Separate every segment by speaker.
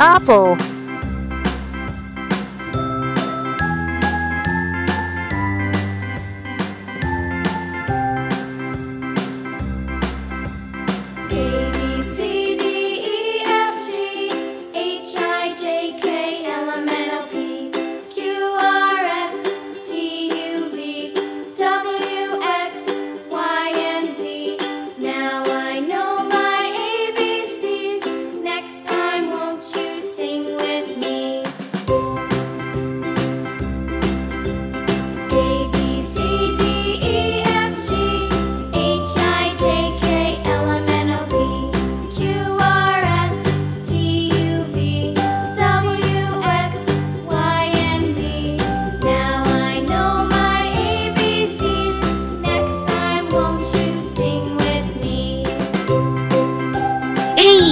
Speaker 1: Apple.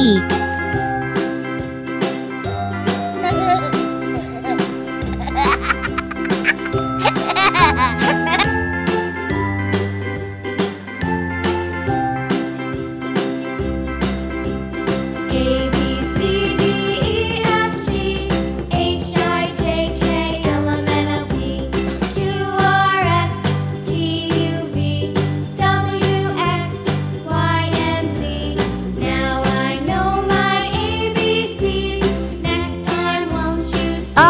Speaker 2: Eat.